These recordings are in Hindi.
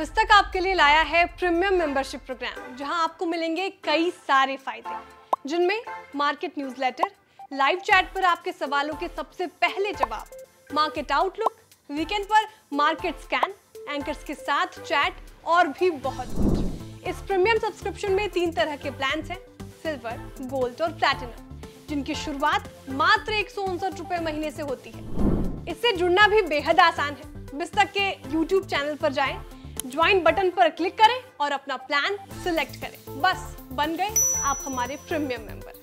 बिस्तक आपके लिए लाया है प्रीमियम मेंबरशिप प्रोग्राम जहाँ आपको मिलेंगे कई सारे फ़ायदे। जिनमें मार्केट न्यूज़लेटर लाइव चैट पर आपके सवालों के सबसे पहले जवाब मार्केट आउटलुक वीकेंड पर मार्केट स्कैन एंकर्स के साथ चैट और भी बहुत कुछ। इस प्रीमियम सब्सक्रिप्शन में तीन तरह के प्लान हैं सिल्वर गोल्ड और प्लैटिनम जिनकी शुरुआत मात्र एक रुपए महीने से होती है। इससे जुड़ना भी बेहद आसान है। बिस्तक के यूट्यूब चैनल पर जाएँ ज्वाइन बटन पर क्लिक करें और अपना प्लान सिलेक्ट करें। बस, बन गए आप हमारे प्रीमियम मेंबर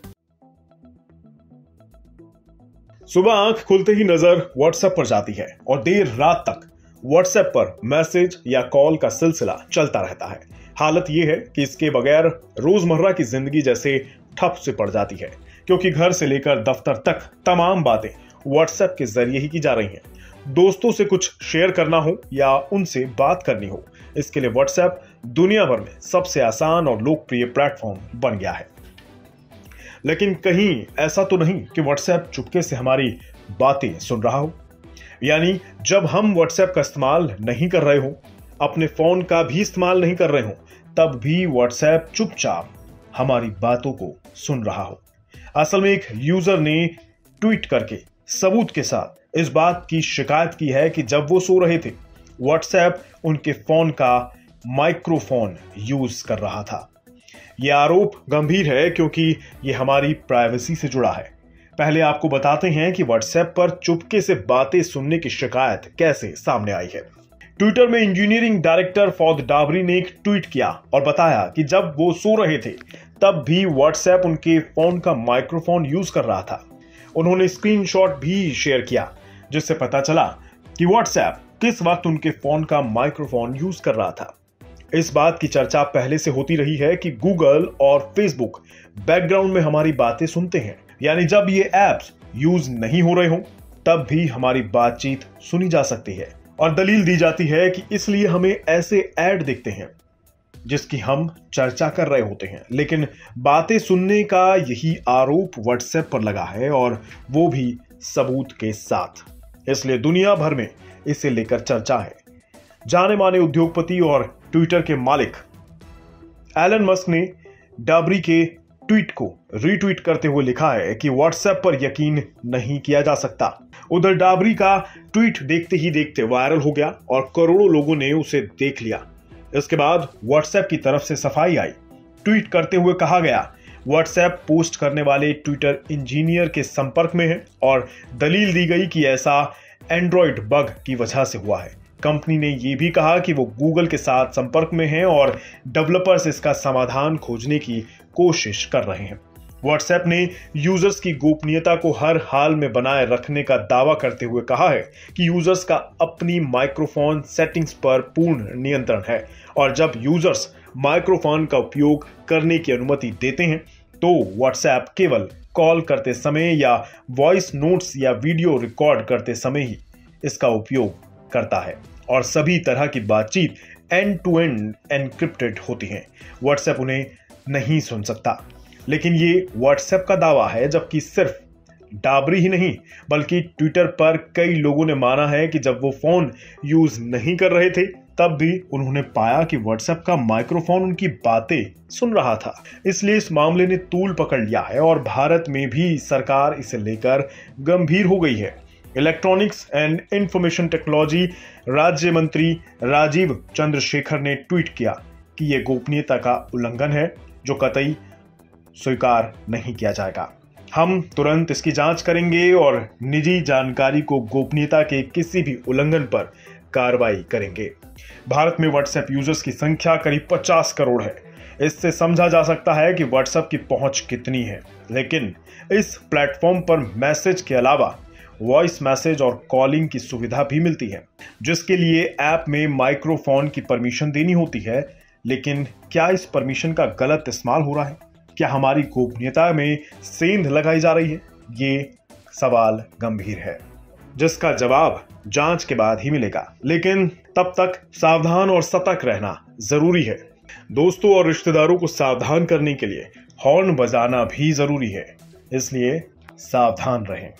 सुबह आँख खुलते ही नज़र व्हाट्सएप पर जाती है और देर रात तक व्हाट्सएप पर मैसेज या कॉल का सिलसिला चलता रहता है। हालत यह है कि इसके बगैर रोज़मर्रा की ज़िंदगी जैसे ठप से पड़ जाती है, क्योंकि घर से लेकर दफ्तर तक तमाम बातें व्हाट्सएप के ज़रिए ही की जा रही हैं। दोस्तों से कुछ शेयर करना हो या उनसे बात करनी हो, इसके लिए व्हाट्सएप दुनिया भर में सबसे आसान और लोकप्रिय प्लेटफॉर्म बन गया है। लेकिन कहीं ऐसा तो नहीं कि व्हाट्सएप चुपके से हमारी बातें सुन रहा हो। यानी जब हम व्हाट्सएप का इस्तेमाल नहीं कर रहे हो, अपने फ़ोन का भी इस्तेमाल नहीं कर रहे हो, तब भी व्हाट्सएप चुपचाप हमारी बातों को सुन रहा हो। असल में एक यूज़र ने ट्वीट करके सबूत के साथ। इस बात की शिकायत की है कि जब वो सो रहे थे व्हाट्सएप उनके फ़ोन का माइक्रोफोन यूज़ कर रहा था। यह आरोप गंभीर है क्योंकि यह हमारी प्राइवेसी से जुड़ा है। पहले आपको बताते हैं कि व्हाट्सएप पर चुपके से बातें सुनने की शिकायत कैसे सामने आई है। ट्विटर में इंजीनियरिंग डायरेक्टर फौद डाबरी ने एक ट्वीट किया और बताया कि जब वो सो रहे थे, तब भी व्हाट्सएप उनके फ़ोन का माइक्रोफोन यूज़ कर रहा था। उन्होंने स्क्रीनशॉट भी शेयर किया, जिससे पता चला कि व्हाट्सएप किस वक्त उनके फ़ोन का माइक्रोफोन यूज़ कर रहा था। इस बात की चर्चा पहले से होती रही है कि गूगल और फेसबुक बैकग्राउंड में हमारी बातें सुनते हैं। यानी जब ये एप्स यूज़ नहीं हो रहे हो, तब भी हमारी बातचीत सुनी जा सकती है। और दलील दी जाती है कि इसलिए हमें ऐसे ऐड दिखते हैं। जिसकी हम चर्चा कर रहे होते हैं। लेकिन बातें सुनने का यही आरोप व्हाट्सएप पर लगा है और वो भी सबूत के साथ। इसलिए दुनिया भर में इसे लेकर चर्चा है। जाने माने उद्योगपति और ट्विटर के मालिक। एलन मस्क ने डाबरी के ट्वीट को रीट्वीट करते हुए लिखा है कि व्हाट्सएप पर यकीन नहीं किया जा सकता। उधर डाबरी का ट्वीट देखते ही देखते वायरल हो गया और करोड़ों लोगों ने उसे देख लिया। इसके बाद व्हाट्सएप की तरफ़ से सफ़ाई आई। ट्वीट करते हुए कहा गया व्हाट्सएप पोस्ट करने वाले ट्विटर इंजीनियर के संपर्क में है और दलील दी गई कि ऐसा एंड्रॉयड बग की वजह से हुआ है। कंपनी ने यह भी कहा कि वो गूगल के साथ संपर्क में है और डेवलपर्स इसका समाधान खोजने की कोशिश कर रहे हैं। व्हाट्सएप ने यूज़र्स की गोपनीयता को हर हाल में बनाए रखने का दावा करते हुए कहा है कि यूज़र्स का अपनी माइक्रोफोन सेटिंग्स पर पूर्ण नियंत्रण है और जब यूज़र्स माइक्रोफोन का उपयोग करने की अनुमति देते हैं तो व्हाट्सएप केवल कॉल करते समय या वॉइस नोट्स या वीडियो रिकॉर्ड करते समय ही इसका उपयोग करता है और सभी तरह की बातचीत एंड टू एंड एनक्रिप्टेड होती है। व्हाट्सएप उन्हें नहीं सुन सकता। लेकिन ये व्हाट्सएप का दावा है, जबकि सिर्फ़ डाबरी ही नहीं, बल्कि ट्विटर पर कई लोगों ने माना है कि जब वो फ़ोन यूज़ नहीं कर रहे थे, तब भी उन्होंने पाया कि व्हाट्सएप का माइक्रोफोन उनकी बातें सुन रहा था। इसलिए इस मामले ने तूल पकड़ लिया है और भारत में भी सरकार इसे लेकर गंभीर हो गई है। इलेक्ट्रॉनिक्स एंड इंफॉर्मेशन टेक्नोलॉजी राज्य मंत्री राजीव चंद्रशेखर ने ट्वीट किया कि यह गोपनीयता का उल्लंघन है, जो कतई स्वीकार नहीं किया जाएगा। हम तुरंत इसकी जाँच करेंगे और निजी जानकारी को गोपनीयता के किसी भी उल्लंघन पर कार्रवाई करेंगे। भारत में व्हाट्सएप यूज़र्स की संख्या करीब 50 करोड़ है। इससे समझा जा सकता है कि व्हाट्सएप की पहुँच कितनी है। लेकिन इस प्लेटफॉर्म पर मैसेज के अलावा वॉइस मैसेज और कॉलिंग की सुविधा भी मिलती है, जिसके लिए ऐप में माइक्रोफोन की परमिशन देनी होती है। लेकिन क्या इस परमिशन का गलत इस्तेमाल हो रहा है? क्या हमारी गोपनीयता में सेंध लगाई जा रही है। ये सवाल गंभीर है, जिसका जवाब जाँच के बाद ही मिलेगा। लेकिन तब तक सावधान और सतर्क रहना ज़रूरी है। दोस्तों और रिश्तेदारों को सावधान करने के लिए हॉर्न बजाना भी ज़रूरी है, इसलिए सावधान रहें।